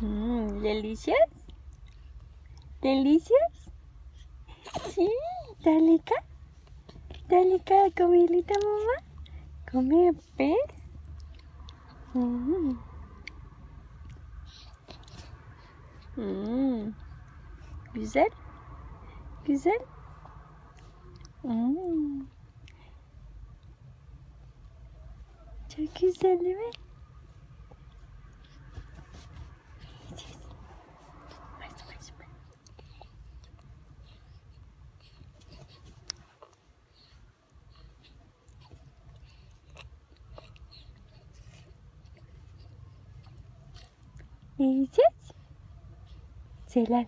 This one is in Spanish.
Mm, ¿Delicious? ¿Delicious? Sí. Dale acá, comidita, mamá. Come pez. Mm. Mm. Güzel. Güzel. Çok güzel değil mi? Ne yiyeceğiz? Ceylan.